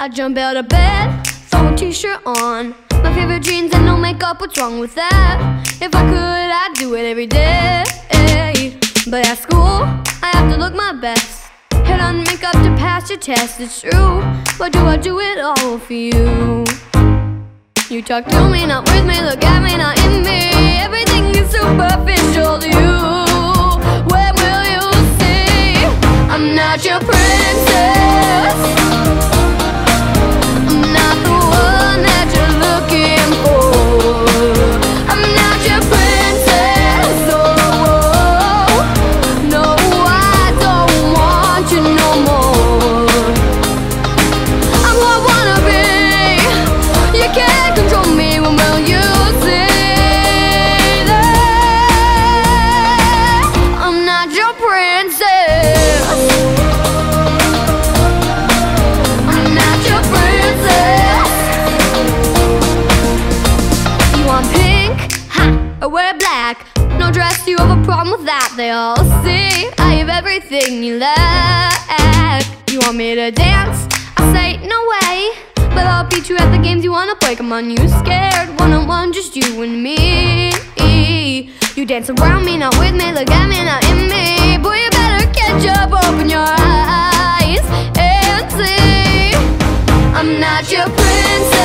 I jump out of bed, throw a t-shirt on. My favorite jeans and no makeup, what's wrong with that? If I could, I'd do it every day. But at school, I have to look my best. Head on makeup to pass your test, it's true. But do I do it all for you? You talk to me, not with me, look at me, not in me. Everything is superficial to you. When will you see? I'm not your No dress, you have a problem with that. They all see I have everything you lack. You want me to dance? I say no way. But I'll beat you at the games you wanna play. Come on, you scared. One-on-one, just you and me. You dance around me, not with me. Look at me, not in me. Boy, you better catch up, open your eyes And see. I'm not your princess